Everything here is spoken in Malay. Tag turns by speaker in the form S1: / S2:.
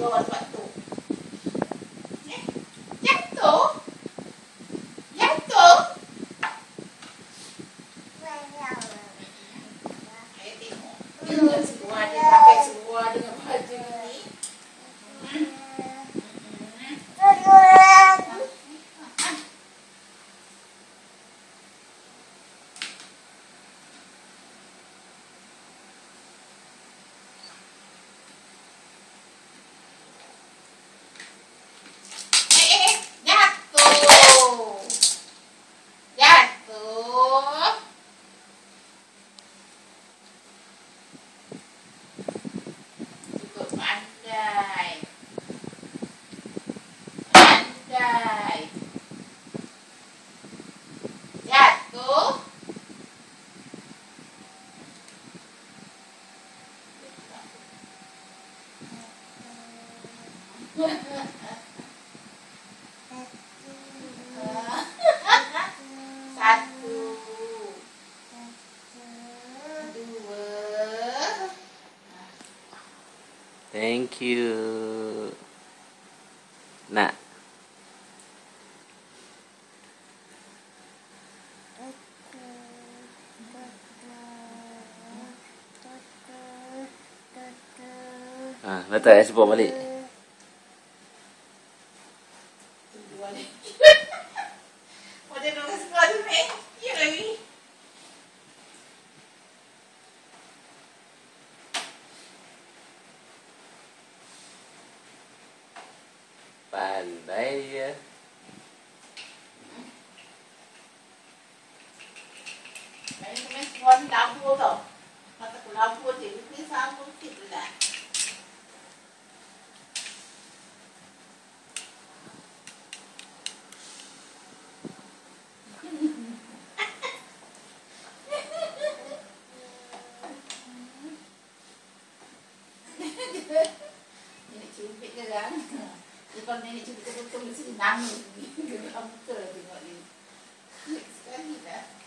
S1: 들어가서
S2: Thank you. Nah. Ha, betul eh sebut balik. Pandai ya.
S1: Ini sekolah ni dapur tau. Mata ku dapur je. Ini sama sikit lah. Nenek cubit ke kan? Lepas nenek cubit betul-betul mesti nangis. Geram betul tengok ni. Sekali dah.